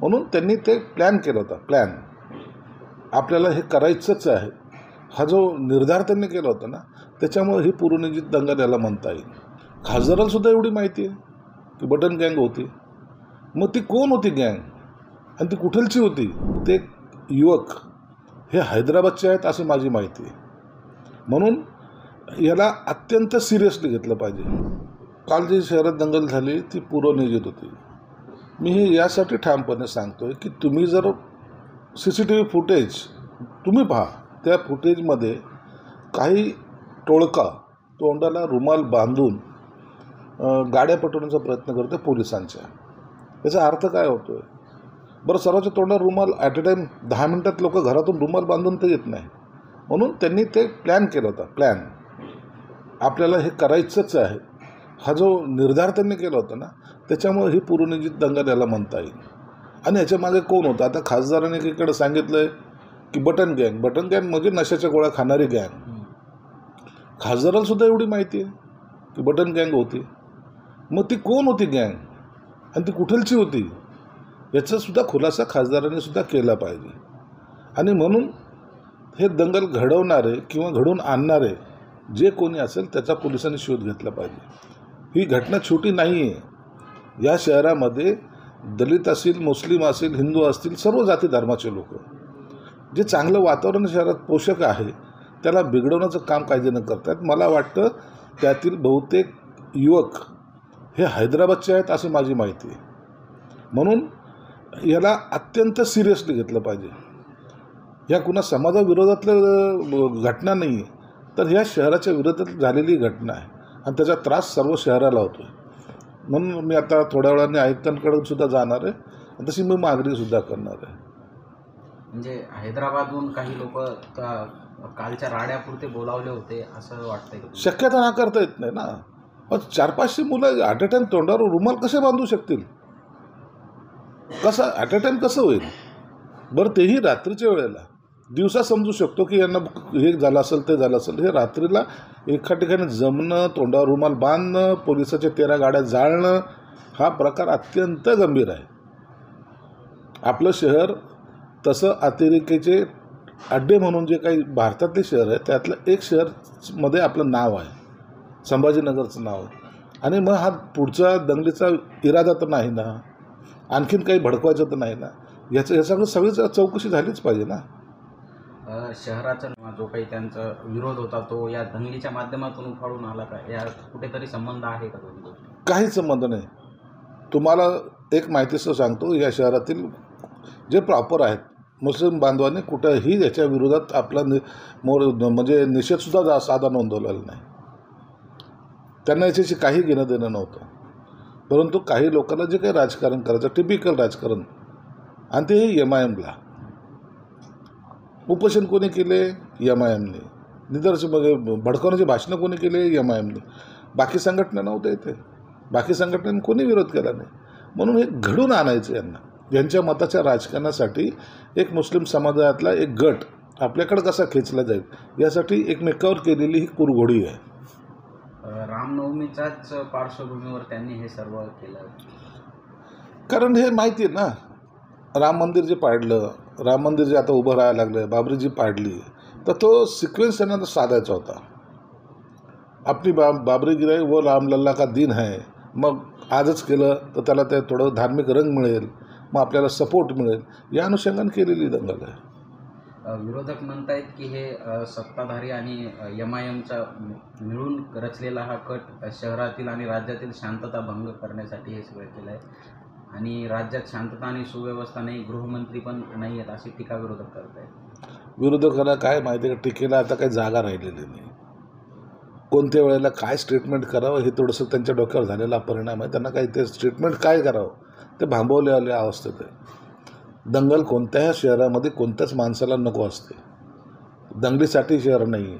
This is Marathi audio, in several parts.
म्हणून त्यांनी ते प्लॅन केला होता. प्लॅन आपल्याला हे करायचंच आहे. हा जो निर्धार त्यांनी केला होता ना त्याच्यामुळे ही पूर्वनिजित दंगल याला म्हणता येईल. खासदारालासुद्धा एवढी माहिती आहे की बटन गँग होती. मग ती कोण होती गँग आणि ती कुठलची होती? ते युवक हे हैदराबादचे आहेत अशी माझी माहिती आहे. म्हणून याला अत्यंत सिरियसली घेतलं पाहिजे. काल जी शहरात दंगल झाली ती पूर्वनियोजित होती. मी हे यासाठी ठामपणे सांगतो आहे की तुम्ही जर C C T V footage तुम्ही पहा त्या फुटेजमध्ये काही टोळका तोंडाला रुमाल बांधून गाड्या पटवण्याचा प्रयत्न करतो पोलिसांच्या. याचा अर्थ काय होतो आहे बरं सर्वांच्या तोंडाला रुमाल ॲट अ टाईम दहा मिनटात लोक घरातून रुमाल बांधून तर येत नाही. म्हणून त्यांनी ते प्लॅन केला होता प्लॅन आपल्याला हे करायचंच आहे. हा जो निर्धार त्यांनी केला होता ना त्याच्यामुळे ही पूर्वनियोजित दंगल याला म्हणता येईल. आणि याच्या मागे कोण होतं? आता खासदारांनी एकीकडे सांगितलं आहे की बटन गँग. बटन गँग म्हणजे नशाच्या गोळ्या खाणारी गँग. खासदाराला सुद्धा एवढी माहिती आहे की बटन गँग होती. मग ती कोण होती गँग? आणि ती कुठलची होती? याचासुद्धा खुलासा खासदारांनी सुद्धा केला पाहिजे. आणि म्हणून हे दंगल घडवणारे किंवा घडवून आणणारे जे कोणी असेल त्याचा पोलिसांनी शोध घेतला पाहिजे. ही घटना छोटी नाही आहे या शहरामध्ये दलित असेल मुस्लिम असेल हिंदू असतील सर्व जाती धर्माचे लोक. जे चांगलं वातावरण शहरात पोषक आहे त्याला बिघडवण्याचं काम कायद्यानं करतात. मला वाटतं त्यातील बहुतेक युवक हे हैदराबादचे आहेत अशी माझी माहिती आहे. म्हणून याला अत्यंत सिरियसली घेतलं पाहिजे. ह्या कुणा समाजाविरोधातलं घटना नाही आहे तर ह्या शहराच्या विरोधात झालेली घटना आहे. आणि त्याचा त्रास सर्व शहराला होतो आहे म्हणून मी आता थोड्या वेळाने आयुक्तांकडून सुद्धा जाणार आहे. आणि तशी मी मागणी सुद्धा करणार आहे. म्हणजे हैदराबादहून काही लोक कालच्या राड्यापुरते बोलावले होते असं वाटतंय का? शक्यता नाकारता येत नाही ना. पण चार पाचशे मुलं ॲट अ टाईम तोंडावर रुमाल कसे बांधू शकतील? कसं ॲट अ टाईम कसं होईल? बरं तेही रात्रीच्या वेळेला. दिवसा समजू शकतो की यांना हे झालं असेल ते झालं असेल. हे रात्रीला एका ठिकाणी जमणं तोंडावर रुमाल बांधणं पोलिसाच्या तेरा गाड्या जाळणं हा प्रकार अत्यंत गंभीर आहे. आपलं शहर तसं अतिरेकेचे अड्डे म्हणून जे काही भारतातले शहर आहे त्यातलं एक शहरमध्ये आपलं नाव आहे. संभाजीनगरचं नाव आहे. आणि मग हा पुढचा दंगलीचा इरादा तर नाही ना? आणखीन काही भडकवायचं तर नाही ना? याचं याच्यामुळे सगळीच चौकशी झालीच पाहिजे ना? शहराचा जो काही त्यांचा विरोध होता तो या दंगलीच्या माध्यमातून उफाळून आला का? या कुठेतरी संबंध आहे का दोन्ही काही काहीच संबंध नाही. तुम्हाला एक माहितीचं सांगतो या शहरातील जे प्रॉपर आहेत मुस्लिम बांधवांनी कुठंही याच्या विरोधात आपला नि मोर म्हणजे निषेधसुद्धा जा साधा नोंदवलेला नाही. त्यांना याच्याशी काही घेणं देणं नव्हतं. परंतु काही लोकांना जे काही राजकारण करायचं टिपिकल राजकारण आणि ते एम आय एमला उपोषण कोणी केले? एम आय एमने. निदर्शन म्हणजे भडकवण्याची भाषणं कोणी केले? एम आय एमने. बाकी संघटना नव्हत्या इथे. बाकी संघटनेने कोणी विरोध केला नाही. म्हणून हे घडून आणायचं यांना. यांच्या मताच्या राजकारणासाठी एक मुस्लिम समाजातला एक गट आपल्याकडं कसा खेचला जाईल? यासाठी एकमेकावर केलेली ही कुरघोडी आहे. रामनवमीच्याच पार्श्वभूमीवर त्यांनी हे सर्व केलं. कारण हे माहिती आहे ना राम मंदिर जे पाडलं राम मंदिर जे आता उभं राहायला लागलं बाबरीजी पाडली तर तो सिक्वेन्स त्यांना साधायचा होता. आपली बा बाबरी गिराई व रामलल्ला का दिन आहे मग आजच केलं तर त्याला ते थोडं धार्मिक रंग मिळेल मग आपल्याला सपोर्ट मिळेल या अनुषंगाने केलेली दंगल आहे. विरोधक म्हणतायत की हे सत्ताधारी आणि एम आय एमचा मिळून रचलेला हा कट शहरातील आणि राज्यातील शांतता भंग करण्यासाठी हे सगळं केलं आहे आणि राज्यात शांतता आणि सुव्यवस्था नाही गृहमंत्री पण नाही आहेत अशी टीका विरोधक करत आहेत. विरोधकाला काय माहिती आहे का? टीकेला आता काही जागा राहिलेली नाही. कोणत्या वेळेला काय स्टेटमेंट करावं हे थोडंसं त्यांच्या डोक्यावर झालेला परिणाम आहे. त्यांना काही ते स्टेटमेंट काय करावं? ते भांबवलेल्या अवस्थेत आहे. दंगल कोणत्याही शहरामध्ये कोणत्याच माणसाला नको असते. दंगलीसाठी शहर नाही आहे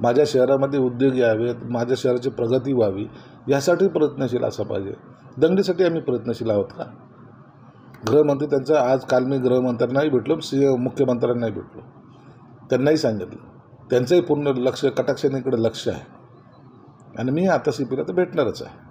माझ्या शहरामध्ये उद्योग यावेत माझ्या शहराची प्रगती व्हावी यासाठी प्रयत्नशील असं पाहिजे. दंगलीसाठी आम्ही प्रयत्नशील आहोत का? गृहमंत्री त्यांचं आज काल मी गृहमंत्र्यांनाही भेटलो सी मुख्यमंत्र्यांनाही भेटलो. त्यांनाही सांगितलं. त्यांचंही पूर्ण लक्ष कटाक्षाने इकडे लक्ष आहे. आणि मी आता सी पीला तर भेटणारच आहे.